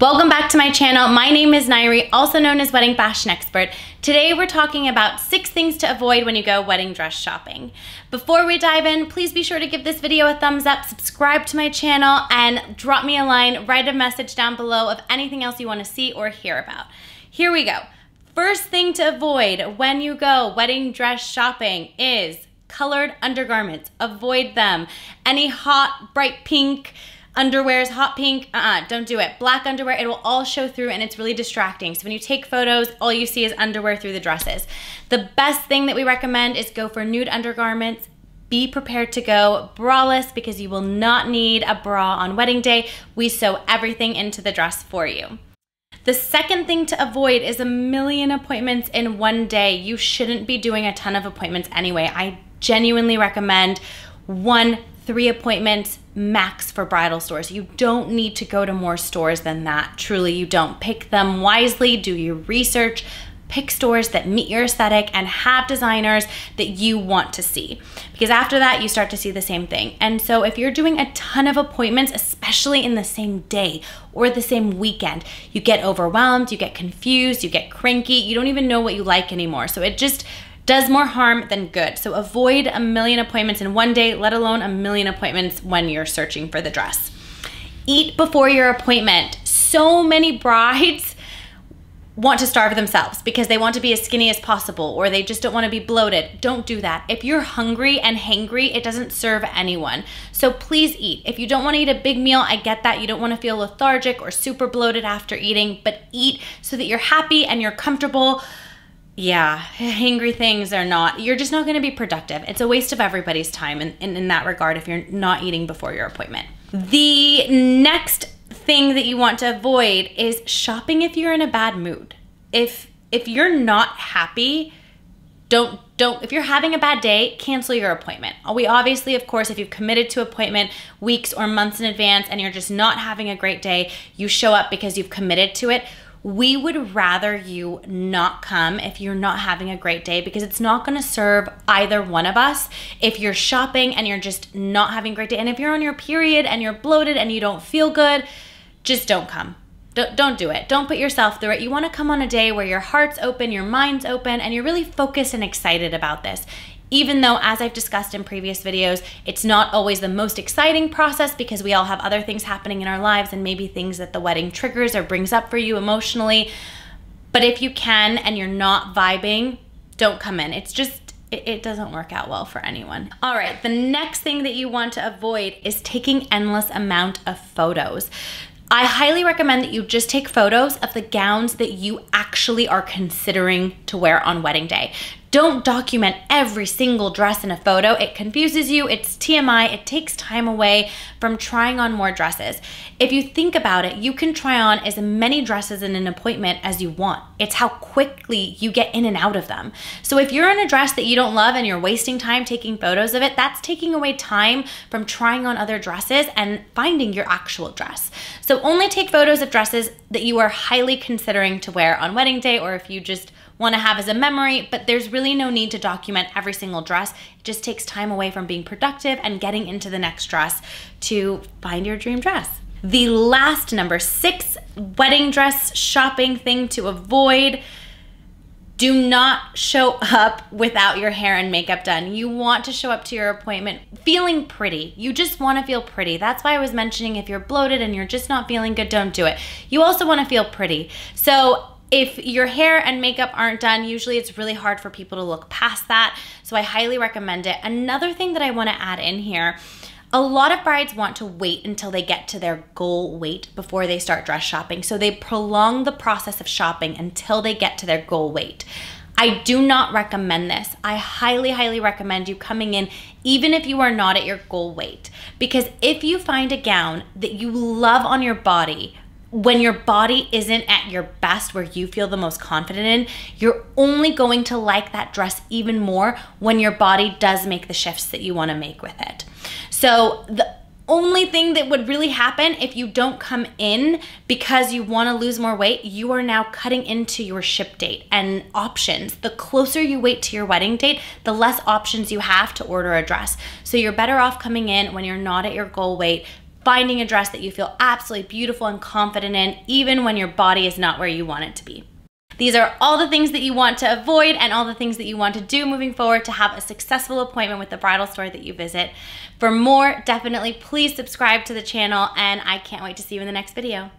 Welcome back to my channel. My name is Nayri, also known as Wedding Fashion Expert. Today we're talking about six things to avoid when you go wedding dress shopping. Before we dive in, please be sure to give this video a thumbs up, subscribe to my channel, and drop me a line, write a message down below of anything else you wanna see or hear about. Here we go. First thing to avoid when you go wedding dress shopping is colored undergarments. Avoid them. Any hot, bright pink, underwear is hot pink, uh-uh, don't do it. Black underwear, it will all show through and it's really distracting. So when you take photos, all you see is underwear through the dresses. The best thing that we recommend is go for nude undergarments. Be prepared to go braless because you will not need a bra on wedding day. We sew everything into the dress for you. The second thing to avoid is a million appointments in one day. You shouldn't be doing a ton of appointments anyway. I genuinely recommend one three appointments max for bridal stores. You don't need to go to more stores than that. Truly, you don't. Pick them wisely, do your research, pick stores that meet your aesthetic and have designers that you want to see. Because after that, you start to see the same thing. And so if you're doing a ton of appointments, especially in the same day or the same weekend, you get overwhelmed, you get confused, you get cranky, you don't even know what you like anymore. So it just does more harm than good. So avoid a million appointments in one day, let alone a million appointments when you're searching for the dress. Eat before your appointment. So many brides want to starve themselves because they want to be as skinny as possible or they just don't want to be bloated. Don't do that. If you're hungry and hangry, it doesn't serve anyone. So please eat. If you don't want to eat a big meal, I get that. You don't want to feel lethargic or super bloated after eating, but eat so that you're happy and you're comfortable yeah, hangry things are not, you're just not going to be productive. It's a waste of everybody's time in, in, in, that regard if you're not eating before your appointment. The next thing that you want to avoid is shopping if you're in a bad mood. If if you're not happy, don't don't if you're having a bad day, cancel your appointment. We obviously, of course, if you've committed to appointment weeks or months in advance and you're just not having a great day, you show up because you've committed to it we would rather you not come if you're not having a great day because it's not going to serve either one of us if you're shopping and you're just not having a great day and if you're on your period and you're bloated and you don't feel good just don't come don't, don't do it. Don't put yourself through it. You want to come on a day where your heart's open, your mind's open, and you're really focused and excited about this even though, as I've discussed in previous videos, it's not always the most exciting process because we all have other things happening in our lives and maybe things that the wedding triggers or brings up for you emotionally. But if you can and you're not vibing, don't come in. It's just, it, doesn't work out well for anyone. All right, the next thing that you want to avoid is taking endless amount of photos. I highly recommend that you just take photos of the gowns that you actually are considering to wear on wedding day. Don't document every single dress in a photo. It confuses you, it's TMI, it takes time away from trying on more dresses. If you think about it, you can try on as many dresses in an appointment as you want. It's how quickly you get in and out of them. So if you're in a dress that you don't love and you're wasting time taking photos of it, that's taking away time from trying on other dresses and finding your actual dress. So only take photos of dresses that you are highly considering to wear on wedding day or if you just want to have as a memory, but there's really no need to document every single dress. It just takes time away from being productive and getting into the next dress to find your dream dress. The last number six wedding dress shopping thing to avoid do not show up without your hair and makeup done. You want to show up to your appointment feeling pretty. You just want to feel pretty. That's why I was mentioning if you're bloated and you're just not feeling good, don't do it. You also want to feel pretty. So if your hair and makeup aren't done, usually it's really hard for people to look past that. So I highly recommend it. Another thing that I want to add in here a lot of brides want to wait until they get to their goal weight before they start dress shopping. So they prolong the process of shopping until they get to their goal weight. I do not recommend this. I highly, highly recommend you coming in even if you are not at your goal weight. Because if you find a gown that you love on your body, when your body isn't at your best, where you feel the most confident in, you're only going to like that dress even more when your body does make the shifts that you want to make with it. So, the only thing that would really happen if you don't come in because you want to lose more weight, you are now cutting into your ship date and options. The closer you wait to your wedding date, the less options you have to order a dress. So you're better off coming in when you're not at your goal weight, finding a dress that you feel absolutely beautiful and confident in, even when your body is not where you want it to be. These are all the things that you want to avoid and all the things that you want to do moving forward to have a successful appointment with the bridal store that you visit. For more, definitely please subscribe to the channel and I can't wait to see you in the next video.